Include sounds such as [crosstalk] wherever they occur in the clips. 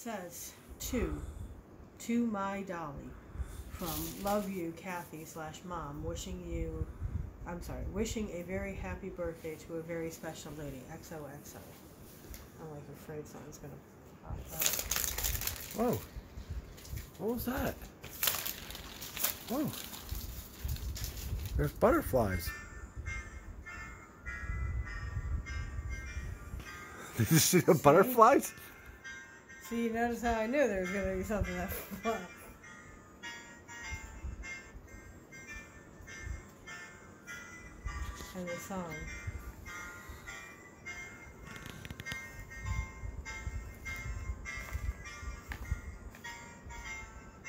says to to my dolly from love you kathy slash mom wishing you i'm sorry wishing a very happy birthday to a very special lady xoxo i'm like afraid something's gonna pop up Whoa. What was that? Whoa. There's butterflies. [laughs] Did you see the butterflies? See notice how i knew there was gonna be something that and the song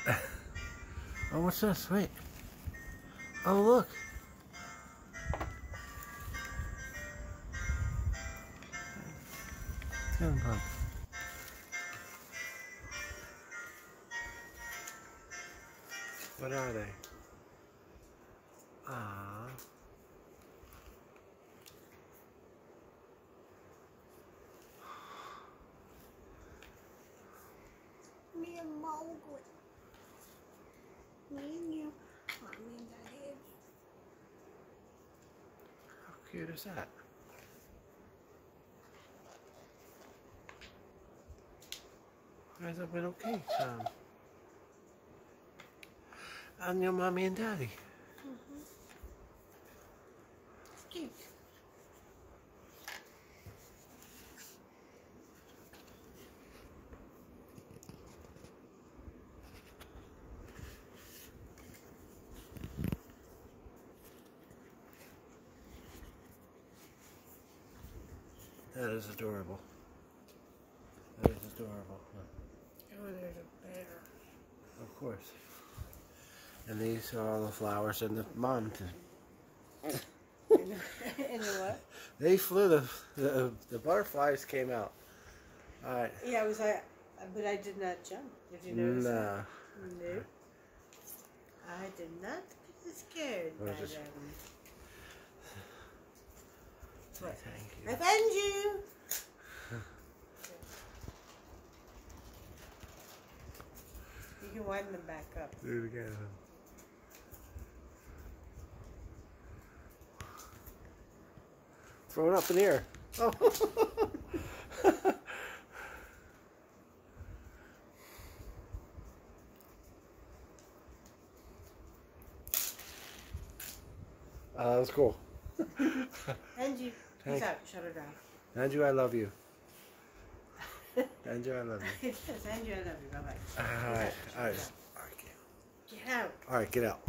[laughs] Oh, what's this? Wait. Oh, look. Ten What are they? Ah. Me and Mowgli. Me and you. Mommy and Daddy. How cute is that? Where's the little cake, Sam? And your mommy and daddy. Mm-hmm. It's cute. That is adorable. That is adorable. oh there's a bear Of course. And these are all the flowers in the mountain. [laughs] and the what They flew. The, the the butterflies came out. All right. yeah it was like but i did not jump did you notice that? Nah. No. I did not get scared What by is this? them. Say What? thank you. Revenge you! [laughs] you can wind them back up. Do it again. Throw it up in the air. Oh. [laughs] Uh, that was cool. Thank- peace out. Shut her down. Andrew, I love you. Andrew, I love you. Says, Angie, I love you. [laughs] Bye bye. All right, all right, all right, Get out. all right, get out.